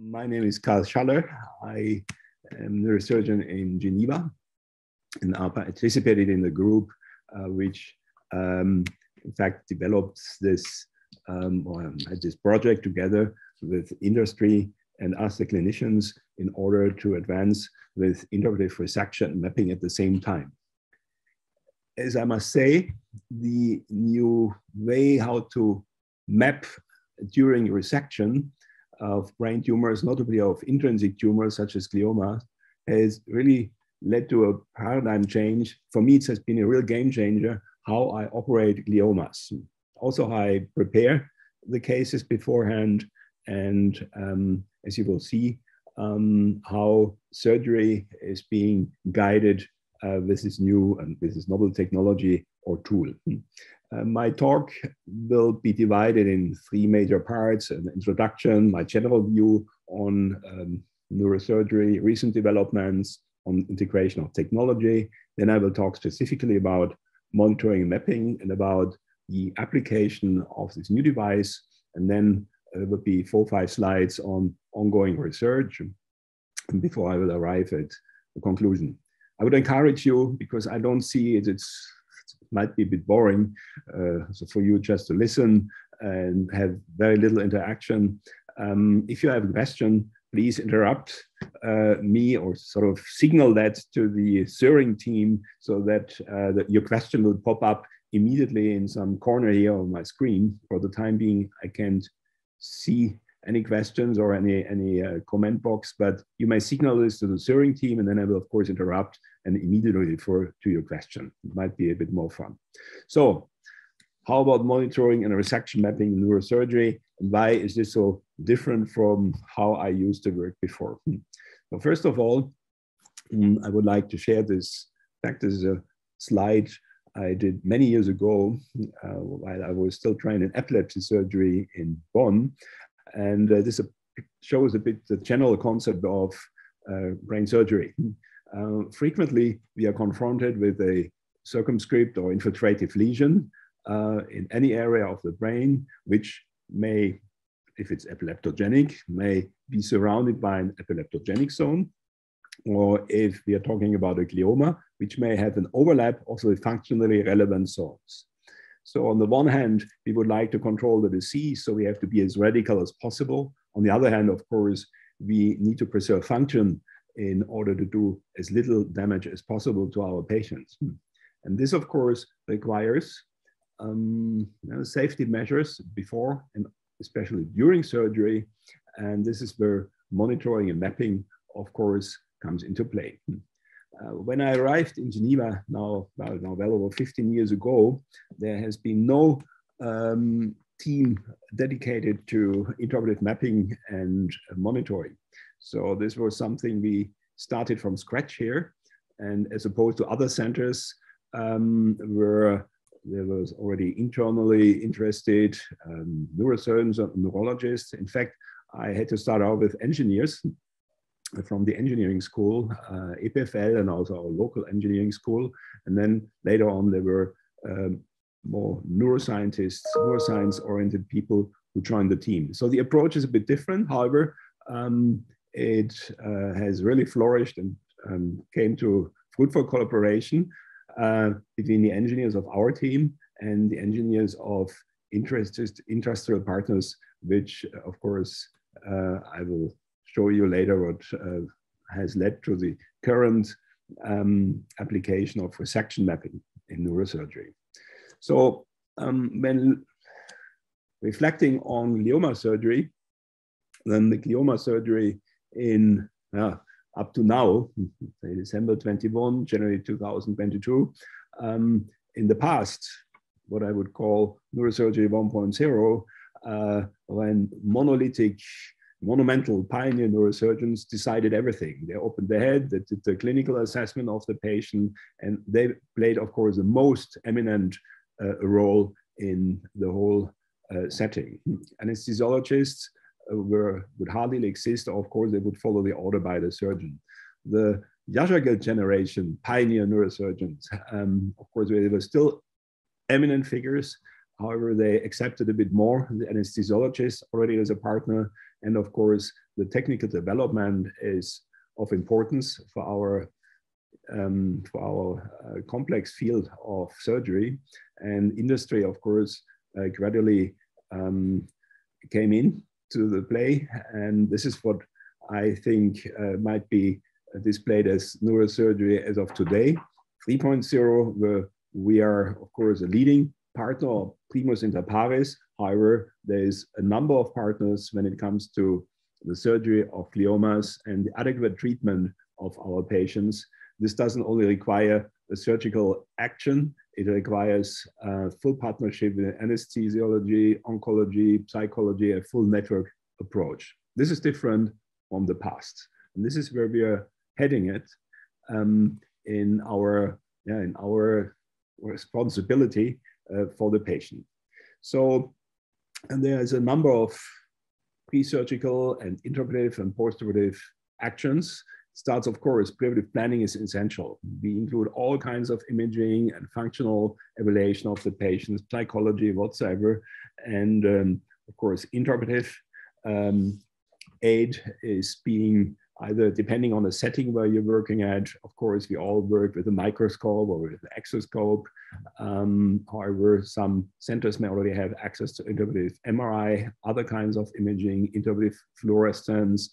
My name is Karl Schaller. I am a neurosurgeon in Geneva and I participated in the group uh, which um, in fact developed this, um, this project together with industry and us, the clinicians, in order to advance with intraoperative resection mapping at the same time. As I must say, the new way how to map during resection of brain tumors, notably of intrinsic tumors such as glioma, has really led to a paradigm change. For me, it has been a real game changer how I operate gliomas. Also, how I prepare the cases beforehand, and um, as you will see, um, how surgery is being guided uh, with this new and with this novel technology or tool. Uh, my talk will be divided in three major parts an introduction, my general view on um, neurosurgery, recent developments, on integration of technology. Then I will talk specifically about monitoring and mapping and about the application of this new device. And then there will be four or five slides on ongoing research before I will arrive at the conclusion. I would encourage you, because I don't see it, it's might be a bit boring. Uh, so for you just to listen and have very little interaction. Um, if you have a question, please interrupt uh, me or sort of signal that to the steering team so that, uh, that your question will pop up immediately in some corner here on my screen. For the time being, I can't see any questions or any, any uh, comment box, but you may signal this to the steering team and then I will of course interrupt and immediately refer to your question. It might be a bit more fun. So how about monitoring and resection mapping in neurosurgery? And why is this so different from how I used to work before? Hmm. Well, first of all, um, I would like to share this. In fact, this is a slide I did many years ago uh, while I was still trying in epilepsy surgery in Bonn. And uh, this shows a bit the general concept of uh, brain surgery. Uh, frequently, we are confronted with a circumscript or infiltrative lesion uh, in any area of the brain, which may, if it's epileptogenic, may be surrounded by an epileptogenic zone. Or if we are talking about a glioma, which may have an overlap of the functionally relevant zones. So on the one hand, we would like to control the disease, so we have to be as radical as possible. On the other hand, of course, we need to preserve function in order to do as little damage as possible to our patients. And this, of course, requires um, you know, safety measures before and especially during surgery. And this is where monitoring and mapping, of course, comes into play. Uh, when I arrived in Geneva, now, well, now well over 15 years ago, there has been no um, team dedicated to intraoperative mapping and monitoring. So this was something we started from scratch here. And as opposed to other centers um, where there was already internally interested um, neurosurgeons and neurologists. In fact, I had to start out with engineers from the engineering school, uh, EPFL, and also our local engineering school. And then later on, there were um, more neuroscientists, neuroscience oriented people who joined the team. So the approach is a bit different. However, um, it uh, has really flourished and um, came to fruitful collaboration uh, between the engineers of our team and the engineers of interested industrial partners, which of course uh, I will show you later what uh, has led to the current um, application of resection mapping in neurosurgery. So um, when reflecting on glioma surgery, then the glioma surgery in uh, up to now, December 21, January 2022, um, in the past, what I would call neurosurgery 1.0, uh, when monolithic, monumental pioneer neurosurgeons decided everything. They opened the head, they did the clinical assessment of the patient, and they played, of course, the most eminent uh, role in the whole uh, setting. Anesthesiologists were, would hardly exist. Of course, they would follow the order by the surgeon. The Yasargil generation, pioneer neurosurgeons, um, of course, they were still eminent figures, However, they accepted a bit more the anesthesiologist already as a partner. And of course, the technical development is of importance for our um, for our uh, complex field of surgery. And industry, of course, uh, gradually um, came in to the play. And this is what I think uh, might be displayed as neurosurgery as of today. 3.0, where we are, of course, a leading partner of primus inter pares. However, there's a number of partners when it comes to the surgery of gliomas and the adequate treatment of our patients. This doesn't only require a surgical action, it requires full partnership with anesthesiology, oncology, psychology, a full network approach. This is different from the past. And this is where we are heading it um, in our yeah, in our responsibility uh, for the patient. So, and there's a number of pre-surgical and intraoperative and post-operative actions. Starts, of course, preoperative planning is essential. We include all kinds of imaging and functional evaluation of the patient's psychology, whatsoever. And um, of course, intraoperative um, aid is being either depending on the setting where you're working at. Of course, we all work with a microscope or with an exoscope. Um, however, some centers may already have access to intraoperative MRI, other kinds of imaging, intraoperative fluorescence,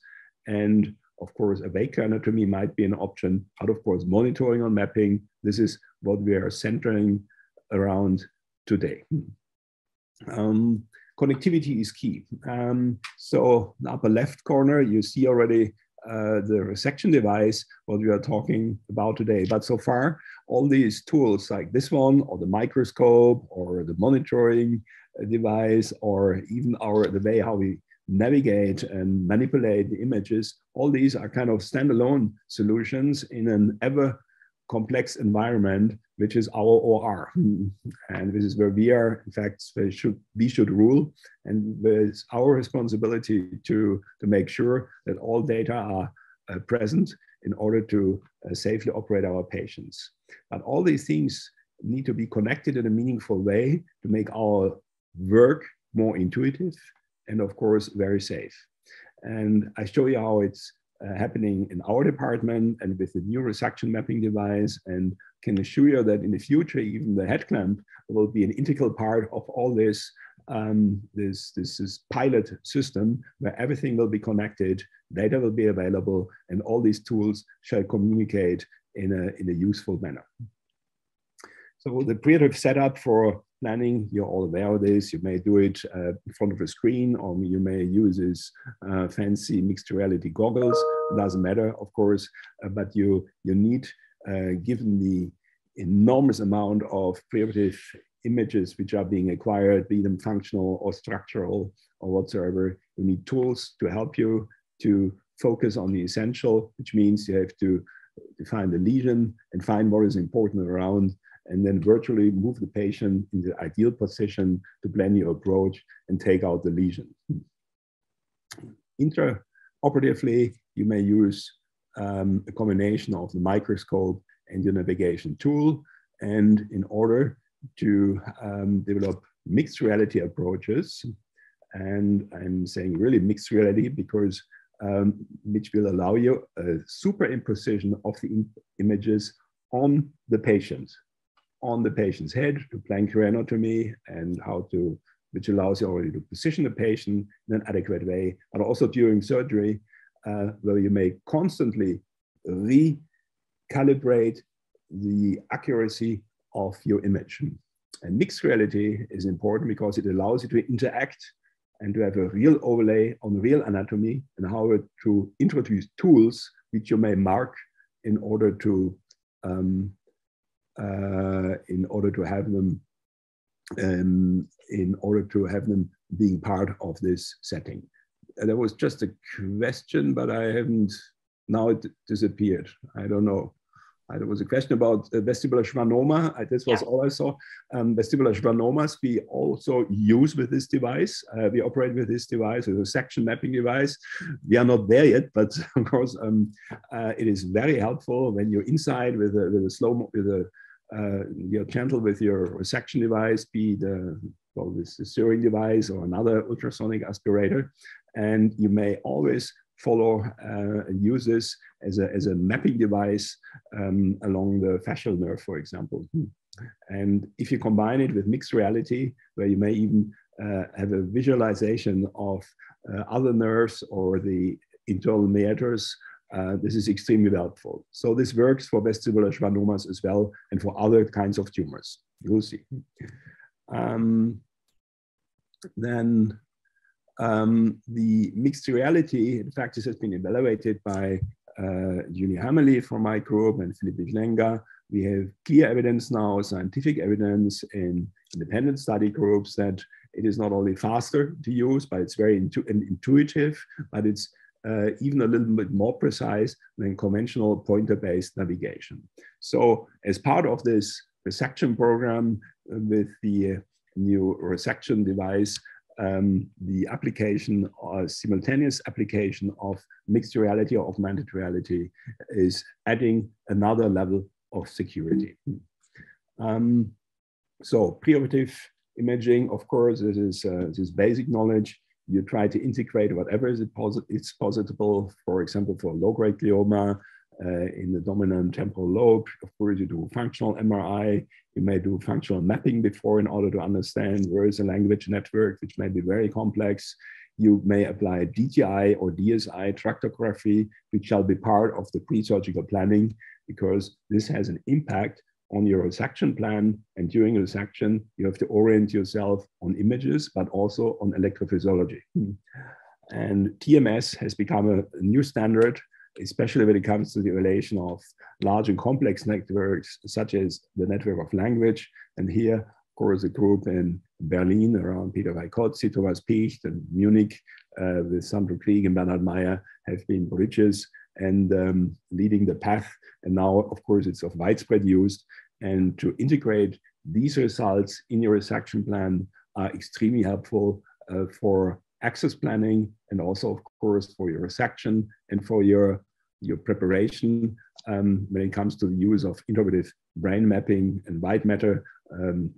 and of course, awake anatomy might be an option. But of course, monitoring on mapping. This is what we are centering around today. Um, connectivity is key. Um, so the upper left corner, you see already uh, the resection device, what we are talking about today. But so far, all these tools like this one, or the microscope, or the monitoring device, or even our the way how we navigate and manipulate the images, all these are kind of standalone solutions in an ever complex environment, which is our OR. And this is where we are, in fact, should, we should rule. And it's our responsibility to, to make sure that all data are uh, present in order to uh, safely operate our patients. But all these things need to be connected in a meaningful way to make our work more intuitive and of course, very safe. And I show you how it's happening in our department and with the new resection mapping device and can assure you that in the future, even the head clamp will be an integral part of all this, um, this, this, this pilot system where everything will be connected, data will be available, and all these tools shall communicate in a, in a useful manner. So the preoperative setup for planning, you're all aware of this. You may do it uh, in front of a screen, or you may use these uh, fancy mixed reality goggles. Doesn't matter, of course, uh, but you you need, uh, given the enormous amount of preoperative images which are being acquired, be them functional or structural or whatsoever, you need tools to help you to focus on the essential, which means you have to define the lesion and find what is important around and then virtually move the patient in the ideal position to plan your approach and take out the lesion. Intraoperatively, you may use um, a combination of the microscope and your navigation tool. And in order to um, develop mixed reality approaches, and I'm saying really mixed reality because um, which will allow you a super imposition of the images on the patient on the patient's head to plan craniotomy and how to, which allows you already to position the patient in an adequate way, but also during surgery, uh, where you may constantly recalibrate the accuracy of your image. And mixed reality is important because it allows you to interact and to have a real overlay on real anatomy and how to introduce tools which you may mark in order to um, uh, in order to have them um, in order to have them being part of this setting. And there was just a question, but I haven't, now it disappeared. I don't know. Uh, there was a question about uh, vestibular schwannoma. Uh, this was yeah. all I saw. Um, vestibular schwannomas we also use with this device. Uh, we operate with this device, with a section mapping device. We are not there yet, but of course, um, uh, it is very helpful when you're inside with a, with a slow, with a uh, you're gentle with your resection device, be the well, this Söring device or another ultrasonic aspirator. And you may always follow uh, and use this as a, as a mapping device um, along the facial nerve, for example. And if you combine it with mixed reality, where you may even uh, have a visualization of uh, other nerves or the internal meatus, uh, this is extremely helpful. So this works for vestibular schwannomas as well and for other kinds of tumors. You'll see. Um, then um, the mixed reality, in fact, this has been evaluated by uh, Julie Hammerly from my group and Philippe Bijlenga. We have clear evidence now, scientific evidence in independent study groups that it is not only faster to use, but it's very intu intuitive, but it's uh, even a little bit more precise than conventional pointer-based navigation. So as part of this resection program uh, with the new resection device, um, the application or simultaneous application of mixed reality or augmented reality is adding another level of security. Um, so preoperative imaging, of course, this is, uh, this is basic knowledge. You try to integrate whatever is, posit is possible, for example, for low-grade glioma, uh, in the dominant temporal lobe. Of course, you do functional MRI. You may do functional mapping before in order to understand where is a language network, which may be very complex. You may apply DTI or DSI tractography, which shall be part of the pre-surgical planning because this has an impact on your resection plan. And during resection, you have to orient yourself on images, but also on electrophysiology. And TMS has become a, a new standard especially when it comes to the relation of large and complex networks, such as the network of language. And here, of course, a group in Berlin around Peter Vajkoczy, Thomas Picht, and Munich uh, with Sandro Krieg and Bernhard Meyer have been bridges and um, leading the path. And now, of course, it's of widespread use. And to integrate these results in your resection plan are extremely helpful uh, for access planning and also, of course, for your resection and for your, your preparation um, when it comes to the use of intraoperative brain mapping and white matter um,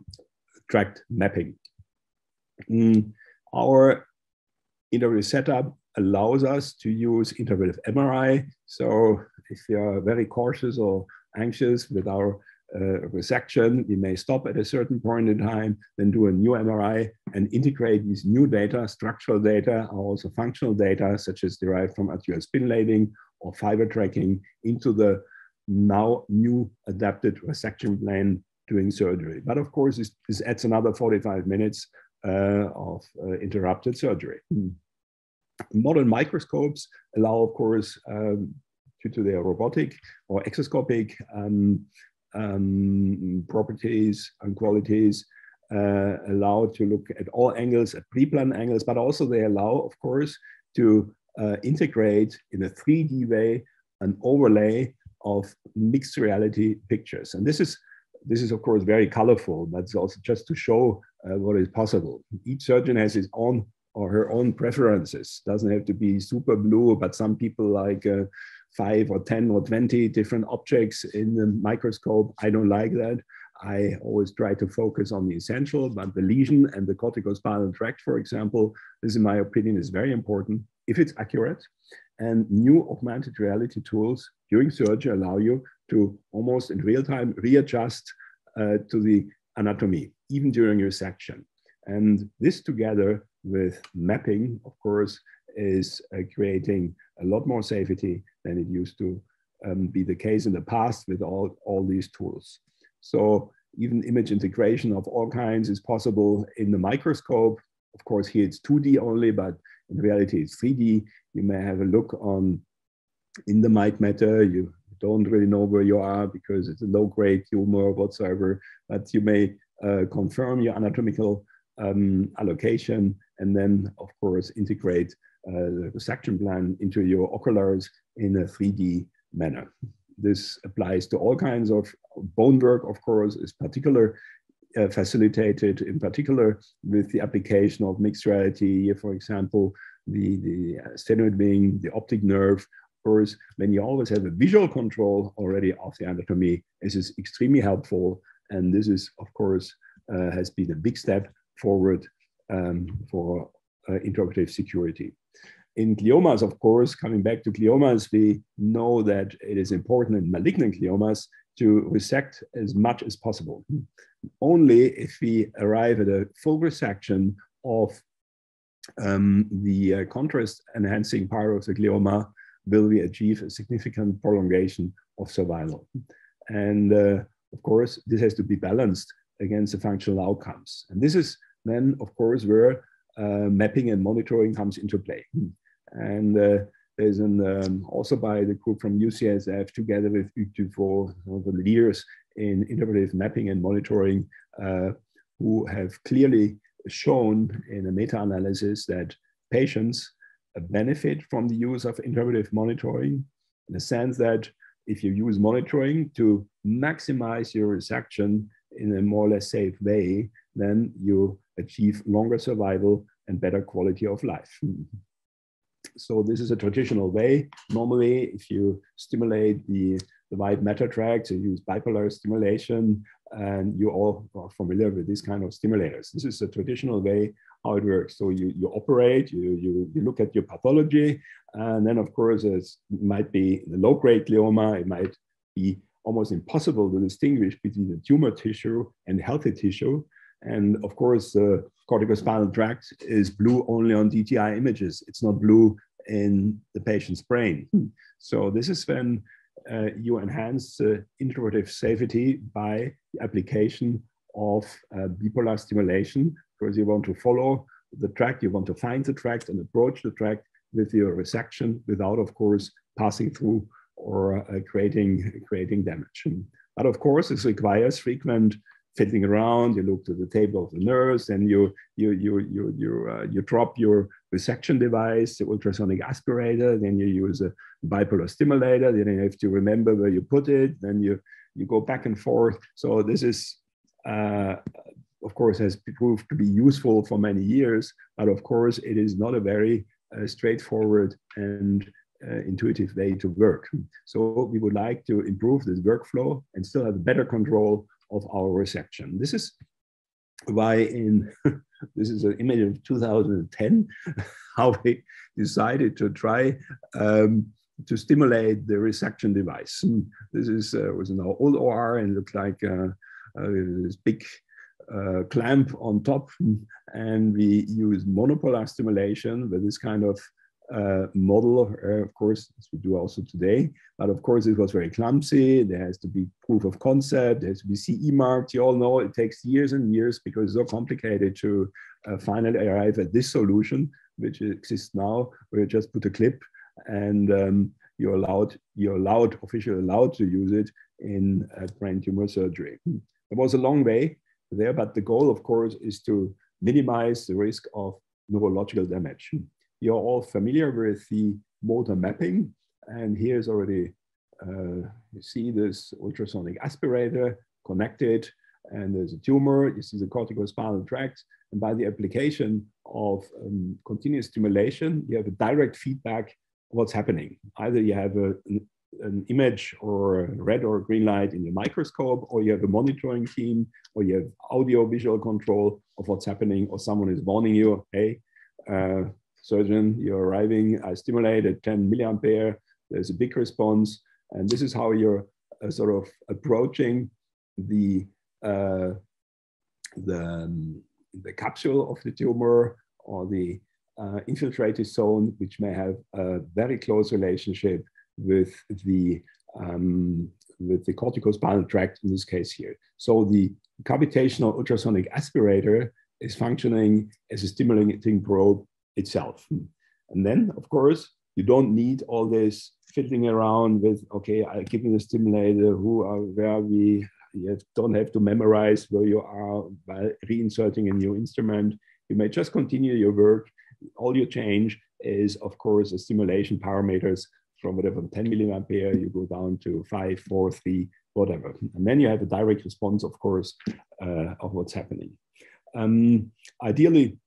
tract mapping. Mm, our intraoperative setup allows us to use intraoperative MRI. So if you're very cautious or anxious with our uh, resection. We may stop at a certain point in time, then do a new MRI and integrate these new data, structural data, or also functional data, such as derived from arterial spin labeling or fiber tracking into the now new adapted resection plan during surgery. But of course, this, this adds another 45 minutes uh, of uh, interrupted surgery. Hmm. Modern microscopes allow, of course, um, due to their robotic or exoscopic um, um, properties and qualities uh, allow to look at all angles, at pre-plan angles, but also they allow, of course, to uh, integrate in a 3D way an overlay of mixed reality pictures. And this is, this is of course very colorful, but it's also just to show uh, what is possible. Each surgeon has his own or her own preferences. Doesn't have to be super blue, but some people like uh, five or 10 or 20 different objects in the microscope. I don't like that. I always try to focus on the essential, but the lesion and the corticospinal tract, for example, this in my opinion is very important if it's accurate. And new augmented reality tools during surgery allow you to almost in real time readjust uh, to the anatomy, even during your section. And this together with mapping, of course, is uh, creating a lot more safety than it used to um, be the case in the past with all, all these tools. So even image integration of all kinds is possible in the microscope. Of course, here it's 2D only, but in reality it's 3D. You may have a look on in the white matter. You don't really know where you are because it's a low-grade tumor whatsoever, but you may uh, confirm your anatomical um, allocation and then, of course, integrate the section plan into your oculars in a 3D manner. This applies to all kinds of bone work, of course, is particular uh, facilitated in particular with the application of mixed reality, for example, the, the sphenoid wing, the optic nerve, course, when you always have a visual control already of the anatomy, this is extremely helpful. And this is, of course, uh, has been a big step forward um, for uh, intraoperative security. In gliomas, of course, coming back to gliomas, we know that it is important in malignant gliomas to resect as much as possible. Only if we arrive at a full resection of um, the uh, contrast enhancing part of the glioma will we achieve a significant prolongation of survival. And uh, of course, this has to be balanced against the functional outcomes. And this is then, of course, where mapping and monitoring comes into play. And uh, there's an, um, also by the group from UCSF together with U24, one of the leaders in intraoperative mapping and monitoring, uh, who have clearly shown in a meta-analysis that patients benefit from the use of intraoperative monitoring in the sense that if you use monitoring to maximize your resection in a more or less safe way, then you achieve longer survival and better quality of life. So this is a traditional way. Normally, if you stimulate the, the white matter tract, you use bipolar stimulation, and you all are familiar with this kind of stimulators. This is a traditional way how it works. So you, you operate, you, you, you look at your pathology, and then of course it might be the low-grade glioma, it might be almost impossible to distinguish between the tumor tissue and healthy tissue. And of course, the corticospinal tract is blue only on DTI images. It's not blue in the patient's brain. So this is when uh, you enhance uh, intraoperative safety by the application of uh, bipolar stimulation because you want to follow the tract, you want to find the tract and approach the tract with your resection without, of course, passing through or uh, creating, creating damage. But of course, this requires frequent fiddling around. You look to the table of the nurse, and you you you you you uh, you drop your resection device, the ultrasonic aspirator. Then you use a bipolar stimulator. Then you have to remember where you put it. Then you you go back and forth. So this is uh, of course, has proved to be useful for many years, but of course, it is not a very uh, straightforward and uh, intuitive way to work. So we would like to improve this workflow and still have better control of our resection. This is why in, this is an image of 2010, how we decided to try um, to stimulate the resection device. This is uh, was an old OR and looked like this big uh, clamp on top and we use monopolar stimulation with this kind of uh, model, uh, of course, as we do also today. But of course, it was very clumsy. There has to be proof of concept. There has to be CE marked. You all know it takes years and years because it's so complicated to uh, finally arrive at this solution, which exists now, where you just put a clip and um, you're allowed, you're allowed, officially allowed to use it in brain tumor surgery. It was a long way, there, but the goal, of course, is to minimize the risk of neurological damage. You're all familiar with the motor mapping, and here's already, uh, you see this ultrasonic aspirator connected, and there's a tumor, you see the corticospinal tract, and by the application of um, continuous stimulation, you have a direct feedback what's happening. Either you have a, an image or a red or green light in your microscope, or you have a monitoring team, or you have audio visual control of what's happening, or someone is warning you, hey, uh, surgeon, you're arriving, I stimulate at 10 milliampere, there's a big response. And this is how you're uh, sort of approaching the, uh, the, um, the capsule of the tumor or the uh, infiltrated zone, which may have a very close relationship with the um, with the corticospinal tract in this case here. So the cavitational ultrasonic aspirator is functioning as a stimulating probe itself. And then, of course, you don't need all this fiddling around with, okay, I give you the stimulator, who are, where we, you don't have to memorize where you are by reinserting a new instrument. You may just continue your work. All you change is, of course, the stimulation parameters from whatever 10 milliampere, you go down to five, four, three, whatever. And then you have a direct response, of course, uh, of what's happening. Um, ideally,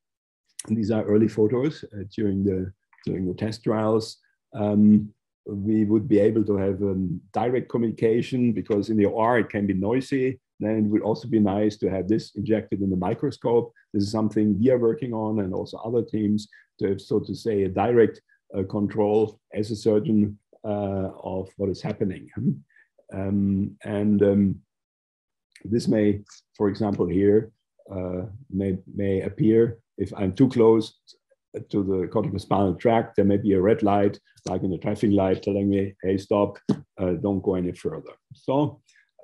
these are early photos uh, during the during the test trials. Um, we would be able to have um, direct communication because in the OR it can be noisy. then it would also be nice to have this injected in the microscope. This is something we are working on and also other teams to have, so to say, a direct uh, control as a surgeon uh, of what is happening. Um, and um, this may, for example, here, uh, may, may appear if I'm too close to the corticospinal tract, there may be a red light, like in a traffic light, telling me, hey, stop, uh, don't go any further. So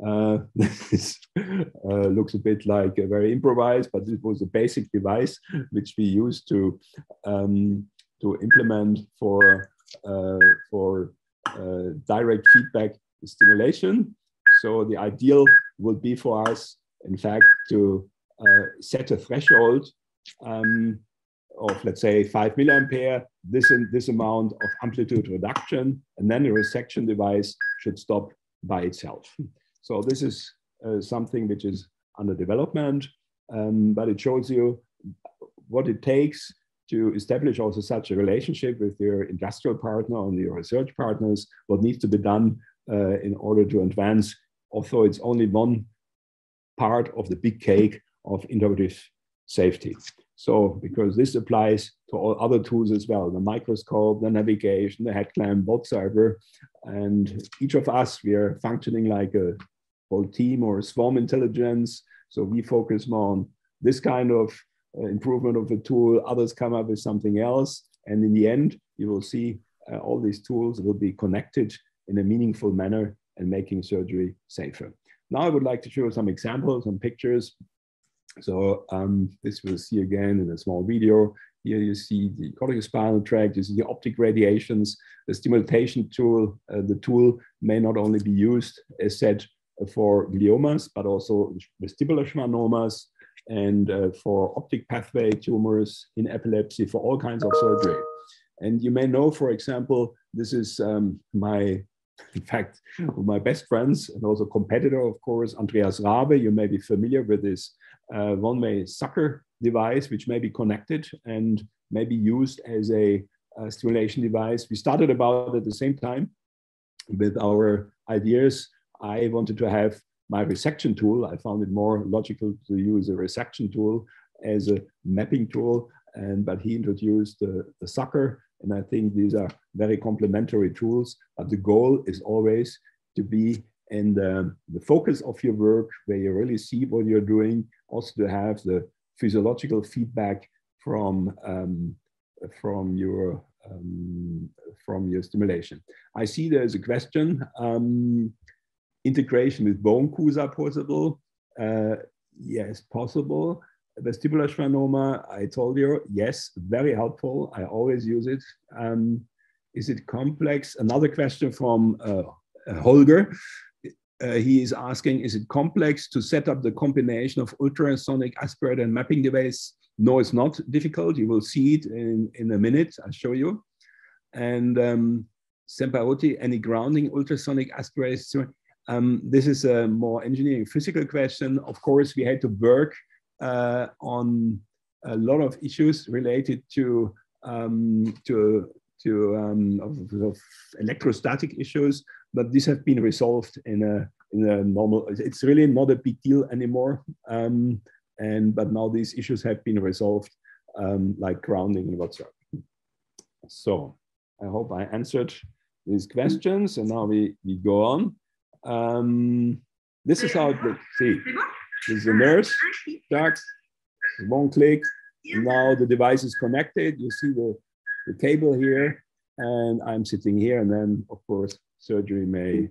uh, this uh, looks a bit like a very improvised, but it was a basic device which we used to, um, to implement for, uh, for uh, direct feedback stimulation. So the ideal would be for us, in fact, to uh, set a threshold um, of let's say five milliampere, this, this amount of amplitude reduction, and then the resection device should stop by itself. So this is uh, something which is under development, um, but it shows you what it takes to establish also such a relationship with your industrial partner and your research partners, what needs to be done uh, in order to advance, although it's only one part of the big cake of innovative safety. So, because this applies to all other tools as well, the microscope, the navigation, the headlamp, whatsoever. And each of us, we are functioning like a whole team or swarm intelligence. So we focus more on this kind of uh, improvement of the tool. Others come up with something else. And in the end, you will see uh, all these tools will be connected in a meaningful manner and making surgery safer. Now I would like to show some examples, some pictures so um, this we'll see again in a small video. Here you see the corticospinal tract, you see the optic radiations, the stimulation tool. Uh, the tool may not only be used as said for gliomas, but also vestibular schwannomas and uh, for optic pathway tumors in epilepsy, for all kinds of surgery. And you may know, for example, this is um, my in fact, my best friends and also competitor, of course, Andreas Raabe. You may be familiar with this uh, one-way sucker device, which may be connected and may be used as a, a stimulation device. We started about at the same time with our ideas. I wanted to have my resection tool. I found it more logical to use a resection tool as a mapping tool. And but he introduced the, the sucker, and I think these are very complementary tools. But the goal is always to be in the, the focus of your work, where you really see what you're doing also to have the physiological feedback from um, from your um, from your stimulation. I see there's a question. Um, integration with bone CUSA possible? Uh, yes, possible. Vestibular schwannoma, I told you, yes, very helpful. I always use it. Um, is it complex? Another question from uh, Holger uh, he is asking, is it complex to set up the combination of ultrasonic aspirate and mapping device? No, it's not difficult. You will see it in, in a minute. I'll show you. And um, any grounding ultrasonic aspirator? Um, this is a more engineering physical question. Of course, we had to work uh, on a lot of issues related to um, to to um, of, of, electrostatic issues, but these have been resolved in a in a normal. It's really not a big deal anymore. Um, and but now these issues have been resolved, um, like grounding and whatsoever. So I hope I answered these questions, and now we we go on. Um, this is how it looks. See, this is the nurse. Duck. One click. Now the device is connected. You see the the cable here, and I'm sitting here, and then of course surgery may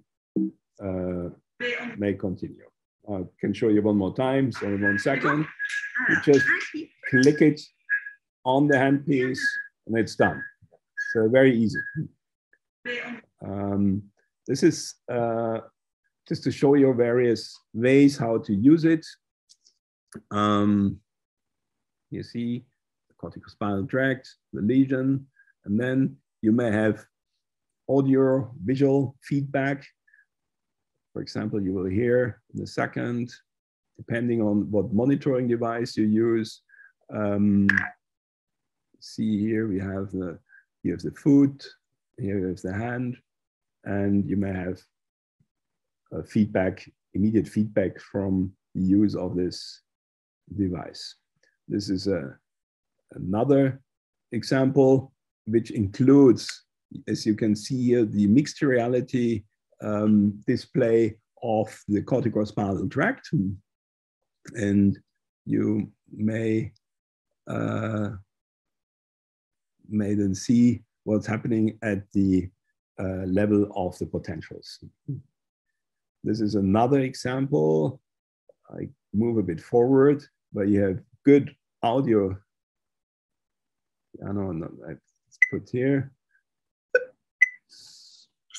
uh, may continue. I can show you one more time. So in one second, you just click it on the handpiece, and it's done. So very easy. Um, this is uh, just to show you various ways how to use it. Um, you see the corticospinal tract, the lesion, and then you may have audio visual feedback. For example, you will hear in a second, depending on what monitoring device you use. Um, see here, we have the, here's the foot, here is the hand, and you may have feedback immediate feedback from the use of this device. This is a, another example which includes, as you can see here, the mixed reality um, display of the corticospinal tract. And you may, uh, may then see what's happening at the uh, level of the potentials. This is another example. I move a bit forward, but you have good audio. I don't know, no, let's put here.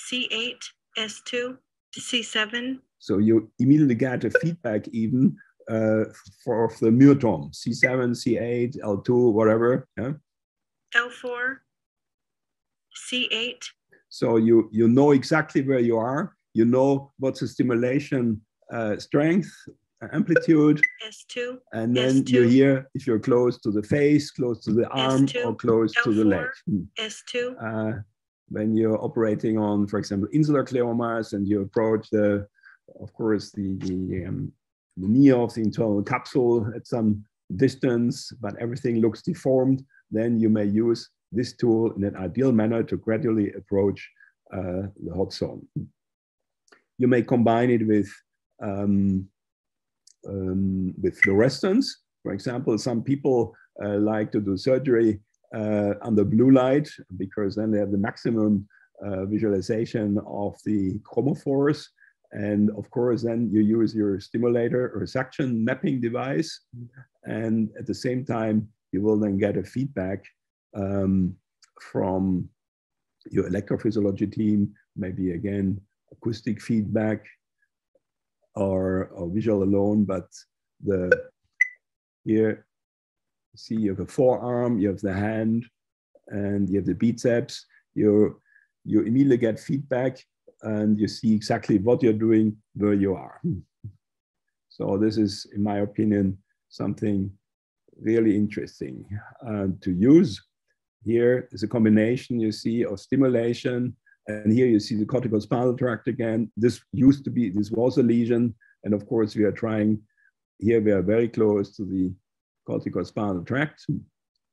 C8, S2, C7. So you immediately get a feedback even uh, for the myotome, C7, C8, L2, whatever. Yeah? L4, C8. So you, you know exactly where you are. You know what's the stimulation uh, strength, amplitude. S2. And then S2. you hear if you're close to the face, close to the arm, S2, or close to the leg. Hmm. S2, Uh, when you're operating on, for example, insular gliomas and you approach the, of course, the, the, um, the knee of the internal capsule at some distance, but everything looks deformed, then you may use this tool in an ideal manner to gradually approach uh, the hot zone. You may combine it with um, um, with fluorescence. For example, some people uh, like to do surgery uh, under blue light because then they have the maximum uh, visualization of the chromophores. And of course, then you use your stimulator or suction mapping device. And at the same time, you will then get a feedback um, from your electrophysiology team, maybe again, acoustic feedback or, or visual alone, but the here see you have a forearm, you have the hand, and you have the biceps. You you immediately get feedback, and you see exactly what you're doing where you are. So this is, in my opinion, something really interesting uh, to use. Here is a combination you see of stimulation, and here you see the cortical spinal tract again. This used to be, this was a lesion, and of course we are trying. Here we are very close to the corticospinal tract.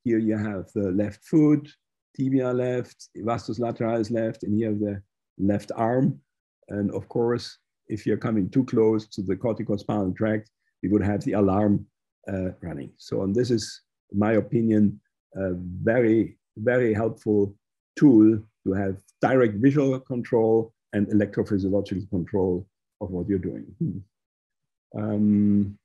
Here you have the left foot, tibia left, vastus lateralis left, and here the left arm. And of course, if you're coming too close to the corticospinal tract, we would have the alarm uh, running. So, and this is, in my opinion, a very, very helpful tool to have direct visual control and electrophysiological control of what you're doing. Um,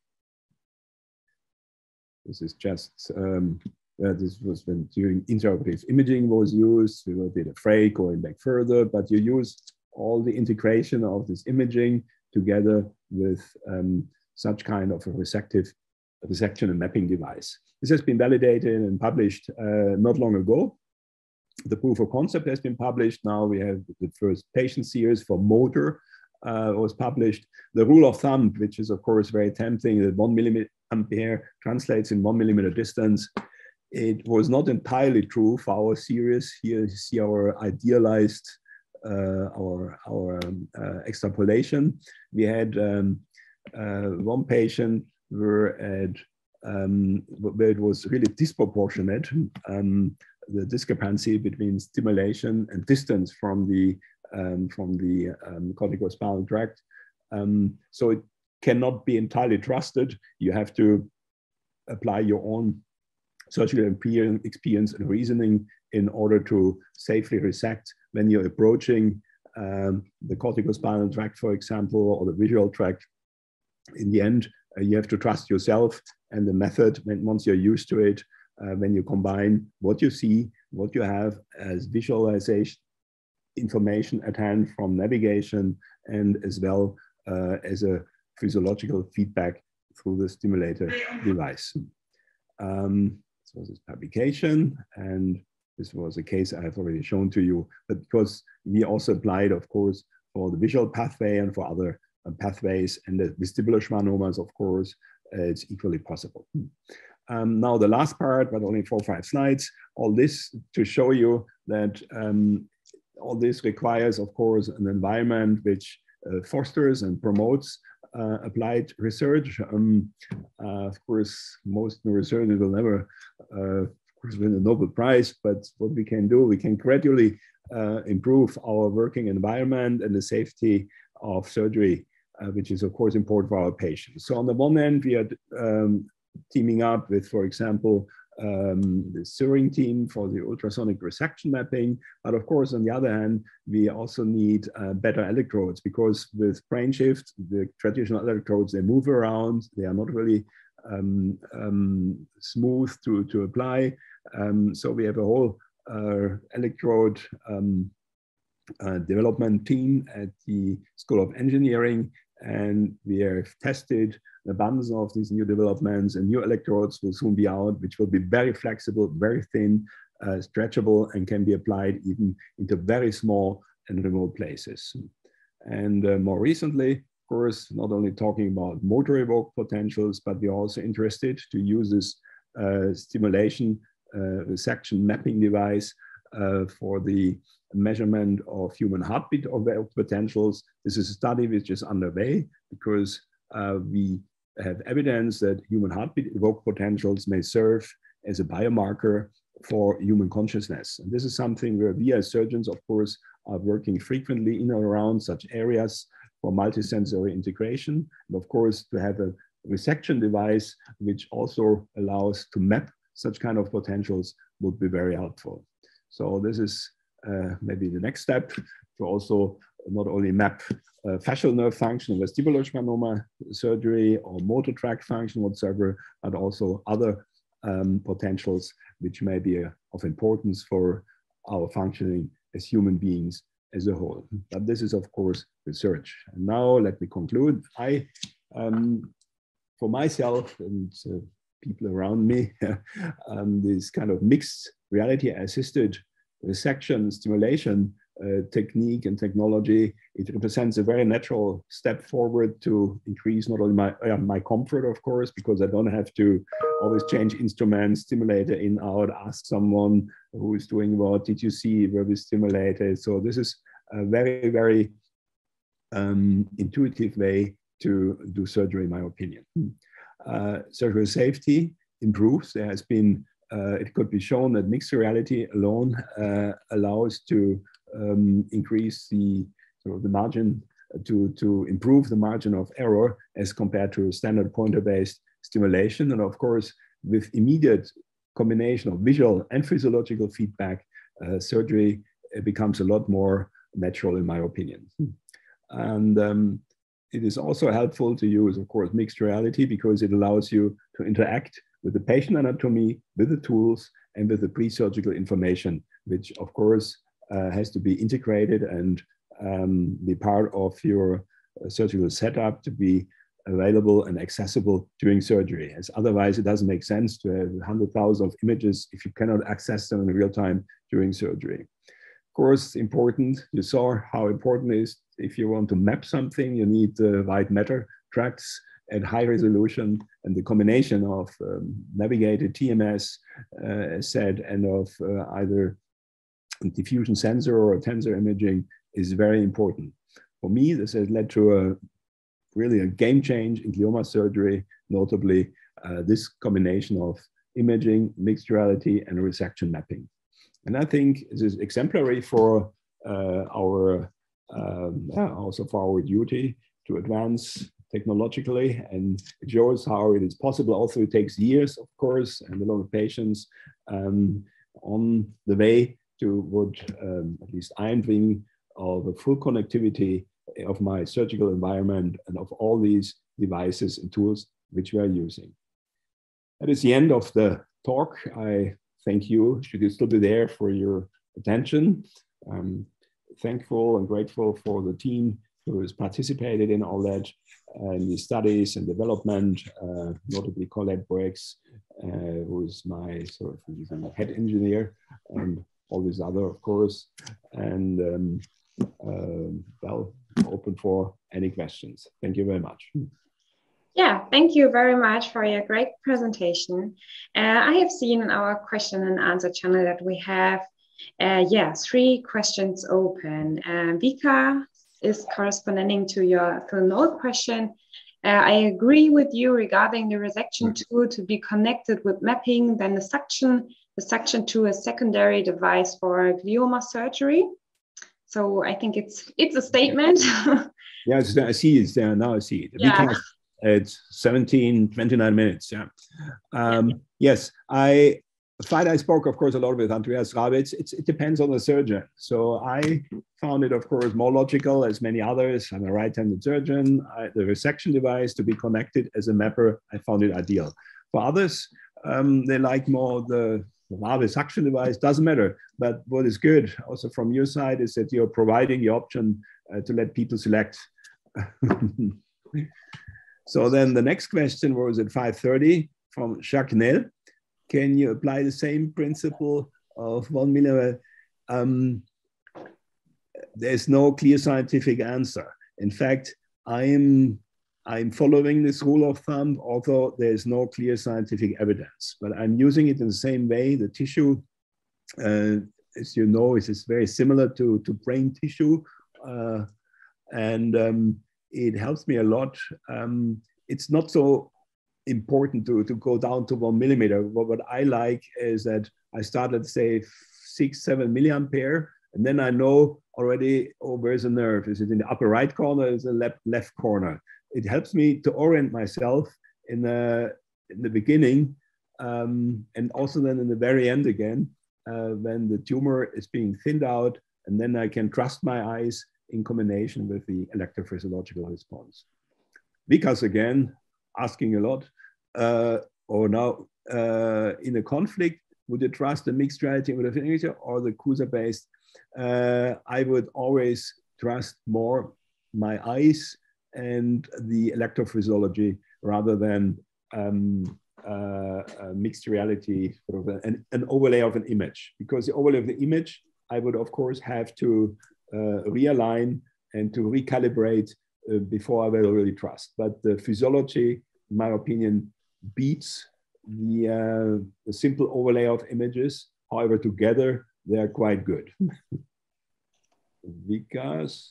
this is just, um, uh, this was when during intraoperative imaging was used. We were a afraid going back further, but you use all the integration of this imaging together with um, such kind of a resective resection and mapping device. This has been validated and published uh, not long ago. The proof of concept has been published. Now we have the first patient series for motor uh, was published. The rule of thumb, which is of course very tempting, that one millimeter ampere translates in one millimeter distance. It was not entirely true for our series. Here you see our idealized, uh, our, our um, uh, extrapolation. We had um, uh, one patient where, at, um, where it was really disproportionate, um, the discrepancy between stimulation and distance from the um, from the um, corticospinal tract. Um, so it cannot be entirely trusted. You have to apply your own surgical experience and reasoning in order to safely resect when you're approaching um, the corticospinal tract, for example, or the visual tract. In the end, uh, you have to trust yourself and the method. When once you're used to it, uh, when you combine what you see, what you have as visualization information at hand from navigation and as well uh, as a physiological feedback through the stimulator device. Um, this was publication and this was a case I've already shown to you, but because we also applied, of course, for the visual pathway and for other uh, pathways and the vestibular schwannomas, of course, uh, it's equally possible. Um, now the last part, but only four or five slides, all this to show you that um, all this requires, of course, an environment which uh, fosters and promotes uh, applied research. Um, uh, of course, most neurosurgeons will never, uh, of course, win a Nobel Prize, but what we can do, we can gradually uh, improve our working environment and the safety of surgery, uh, which is, of course, important for our patients. So on the one hand, we are um, teaming up with, for example, um, the Söring team for the ultrasonic resection mapping. But of course, on the other hand, we also need uh, better electrodes because with brain shift, the traditional electrodes, they move around. They are not really um, um, smooth to, to apply. Um, so we have a whole uh, electrode um, uh, development team at the School of Engineering and we have tested an abundance of these new developments and new electrodes will soon be out, which will be very flexible, very thin, uh, stretchable, and can be applied even into very small and remote places. And uh, more recently, of course, not only talking about motor evoked potentials, but we're also interested to use this uh, stimulation uh, section mapping device uh, for the measurement of human heartbeat of potentials. This is a study which is underway because uh, we have evidence that human heartbeat evoked potentials may serve as a biomarker for human consciousness. And this is something where we as surgeons, of course, are working frequently in and around such areas for multisensory integration. And of course, to have a resection device which also allows to map such kind of potentials would be very helpful. So this is uh, maybe the next step to also not only map uh, facial nerve function, vestibular schwannoma surgery or motor tract function whatsoever, but also other um, potentials which may be uh, of importance for our functioning as human beings as a whole. But this is, of course, research. And now let me conclude. I, um, for myself and uh, people around me, um, this kind of mixed reality assisted resection stimulation uh, technique and technology, it represents a very natural step forward to increase not only my, uh, my comfort, of course, because I don't have to always change instruments, stimulator in, out, ask someone who is doing what, did you see where we stimulated? So this is a very, very um, intuitive way to do surgery, in my opinion. Uh, surgical safety improves. There has been uh, it could be shown that mixed reality alone uh, allows to um, increase the sort of the margin to, to improve the margin of error as compared to standard pointer-based stimulation. And of course, with immediate combination of visual and physiological feedback, uh, surgery becomes a lot more natural in my opinion. And um, it is also helpful to use, of course, mixed reality because it allows you to interact with the patient anatomy, with the tools, and with the pre-surgical information, which of course uh, has to be integrated and um, be part of your uh, surgical setup to be available and accessible during surgery. As otherwise, it doesn't make sense to have 100,000 of images if you cannot access them in real time during surgery. Of course, important, you saw how important it is if you want to map something, you need the white matter tracks at high resolution and the combination of um, navigated TMS, uh, as said, and of uh, either diffusion sensor or tensor imaging is very important. For me, this has led to a really a game change in glioma surgery, notably uh, this combination of imaging, mixed reality, and resection mapping. And I think this is exemplary for uh, our um, also for our duty to advance technologically and it shows how it is possible. Also, it takes years, of course, and a lot of patience um, on the way to what um, at least I'm dreaming of a full connectivity of my surgical environment and of all these devices and tools which we are using. That is the end of the talk. I thank you. Should you still be there for your attention? I'm thankful and grateful for the team who has participated in all that uh, in the studies and development, uh, notably Colette Boex, uh, who is my sort of head engineer, and all these other, of course. And um, uh, well, open for any questions. Thank you very much. Yeah, thank you very much for your great presentation. Uh, I have seen in our question and answer channel that we have, uh, yeah, three questions open. Uh, Vika is corresponding to your Phil question. Uh, I agree with you regarding the resection tool to be connected with mapping, then the suction, the suction to a secondary device for glioma surgery. So I think it's it's a statement. yeah, I see it there now. I see it. Yeah. Because it's 17, 29 minutes. Yeah. Um, yes, I fight I spoke, of course, a lot with Andreas Raabe. It's, it depends on the surgeon. So I found it, of course, more logical as many others. I'm a right-handed surgeon. I, the resection device to be connected as a mapper, I found it ideal. For others, um, they like more the the suction device. Doesn't matter. But what is good, also from your side, is that you're providing the option uh, to let people select. so then the next question was at 5:30 from Jacques can you apply the same principle of one millimeter? Um, there's no clear scientific answer. In fact, I'm I'm following this rule of thumb, although there's no clear scientific evidence. But I'm using it in the same way. The tissue, uh, as you know, is, is very similar to, to brain tissue. Uh, and um, it helps me a lot. Um, it's not so important to, to go down to one millimeter. What, what I like is that I start at say six, seven milliampere, and then I know already, oh, where's the nerve? Is it in the upper right corner? Is it left left corner? It helps me to orient myself in the in the beginning, um, and also then in the very end again, uh, when the tumor is being thinned out, and then I can trust my eyes in combination with the electrophysiological response. Because again, asking a lot, uh, or now uh, in a conflict, would you trust the mixed reality with the or the CUSA based? Uh, I would always trust more my eyes and the electrophysiology rather than um, uh, mixed reality, sort of an, an, overlay of an image. Because the overlay of the image, I would of course have to uh, realign and to recalibrate uh, before I will really trust. But the physiology, in my opinion, beats the, uh, the simple overlay of images. However, together they are quite good. Vikas,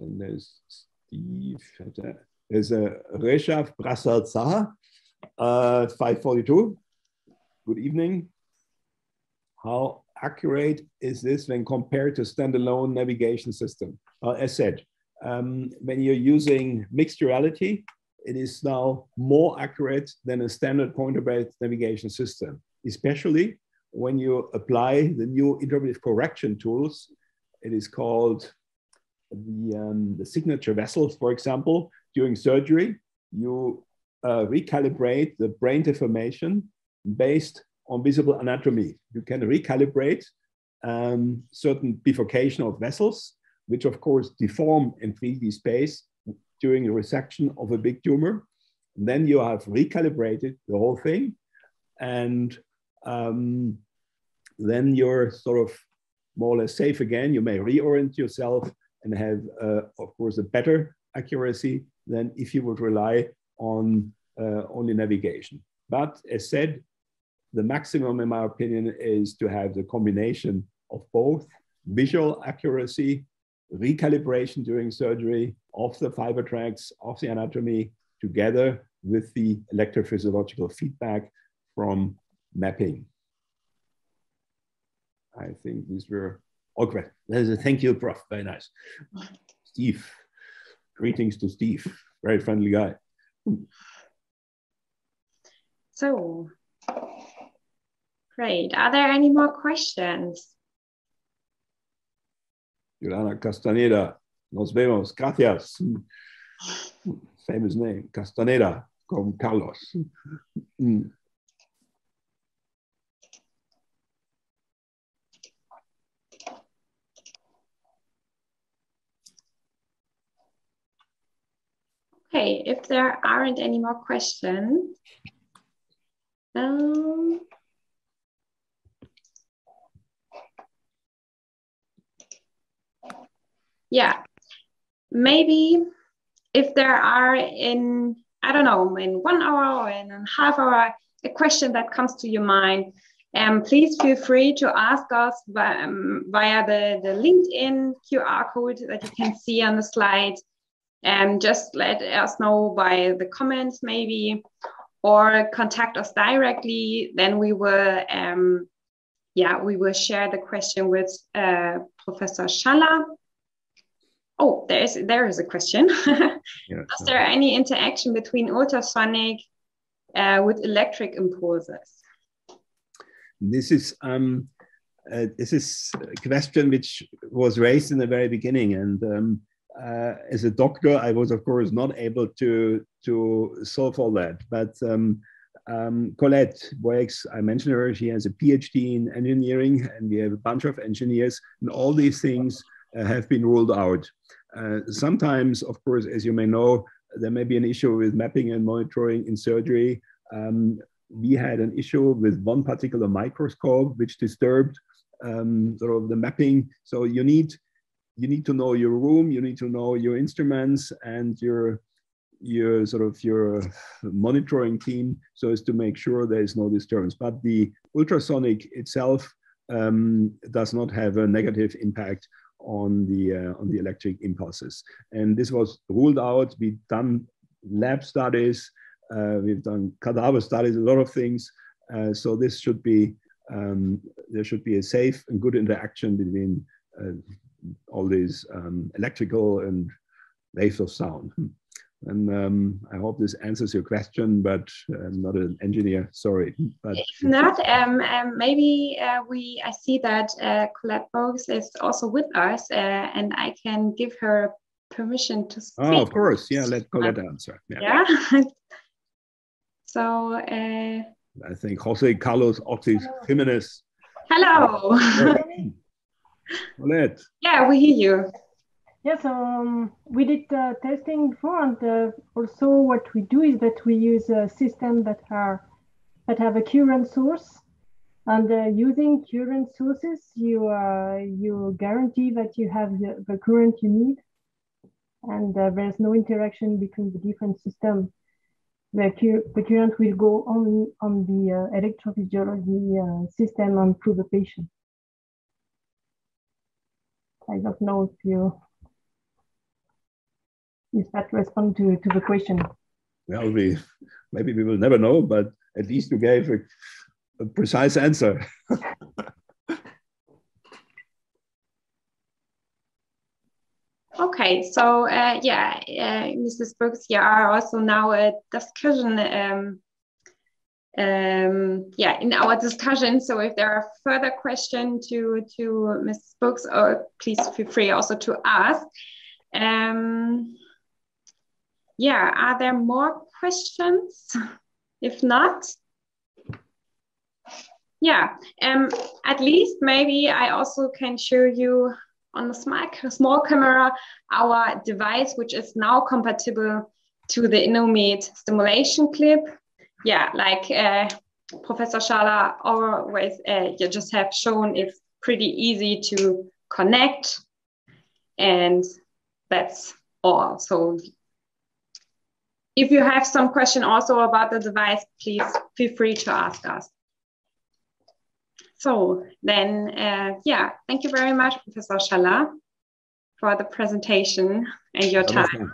and there's there's a Reshav Prasad uh, 542. Good evening. How accurate is this when compared to standalone navigation system? Uh, as said, um, when you're using mixed reality, it is now more accurate than a standard pointer-based navigation system, especially when you apply the new intraoperative correction tools. It is called the, um, the signature vessels, for example, during surgery, you uh, recalibrate the brain deformation based on visible anatomy. You can recalibrate um, certain bifurcation of vessels, which of course deform in 3D space during a resection of a big tumor. And then you have recalibrated the whole thing. And um, then you're sort of more or less safe again. You may reorient yourself and have, uh, of course, a better accuracy than if you would rely on uh, only navigation. But as said, the maximum, in my opinion, is to have the combination of both visual accuracy recalibration during surgery of the fiber tracks, of the anatomy, together with the electrophysiological feedback from mapping. I think these were great. Thank you, Prof. Very nice. Steve, greetings to Steve. Very friendly guy. So, great. Are there any more questions? Yolanda Castaneda. Nos vemos. Gracias. Famous name. Castaneda, con Carlos. Mm. Okay, if there aren't any more questions, um, yeah, maybe if there are in, I don't know, in one hour or in a half hour, a question that comes to your mind, Um, please feel free to ask us via, um, via the, the LinkedIn QR code that you can see on the slide. And just let us know by the comments maybe, or contact us directly. Then we will, um, yeah, we will share the question with uh, Professor Schaller. Oh, there is there is a question. yeah, is there any interaction between ultrasonic uh, with electric impulses? This is um, uh, this is a question which was raised in the very beginning, and um, uh, as a doctor, I was of course not able to to solve all that. But um, um, Colette Boex, I mentioned her. She has a PhD in engineering, and we have a bunch of engineers, and all these things uh, have been ruled out. Uh, sometimes, of course, as you may know, there may be an issue with mapping and monitoring in surgery. Um, we had an issue with one particular microscope which disturbed um, sort of the mapping. So you need you need to know your room, you need to know your instruments and your your sort of your monitoring team so as to make sure there is no disturbance. But the ultrasonic itself um, does not have a negative impact on the uh, on the electric impulses. And this was ruled out. We've done lab studies uh, we've done cadaver studies, a lot of things. Uh, so this should be, um, there should be a safe and good interaction between uh, all these um, electrical and waves of sound. And um, I hope this answers your question, but I'm not an engineer, sorry. But if not, um, um, maybe uh, we, I see that uh, Colette Boex is also with us uh, and I can give her permission to speak. Oh, of course. Yeah, let Colette answer. Yeah. yeah? So uh, I think Jose Carlos Ortiz Jimenez. Hello. Colette. yeah, we hear you. Yes, um, we did uh, testing before, and uh, also what we do is that we use a system that are that have a current source, and uh, using current sources, you uh, you guarantee that you have the, the current you need, and uh, there's no interaction between the different systems the, the current will go only on the uh, electrophysiology uh, system and through the patient. I don't know if you if that respond to, to the question. Well, we maybe we will never know, but at least you gave a, a precise answer. Okay, so uh, yeah, uh, Mrs. Brooks, you are also now a discussion. Um, um, yeah, in our discussion. So if there are further questions to to Mrs. Books, or please feel free also to ask. Um, yeah, are there more questions? If not, yeah, um, at least maybe I also can show you on the small, small camera our device, which is now compatible to the Inomed stimulation clip. Yeah, like uh, Professor Schaller always uh, you just have shown, it's pretty easy to connect, and that's all. So if you have some question also about the device, please feel free to ask us. So then, uh, yeah, thank you very much, Professor Schaller, for the presentation and your time.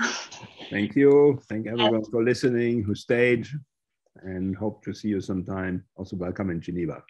Thank you. Thank everyone for listening who stayed and hope to see you sometime. Also welcome in Geneva.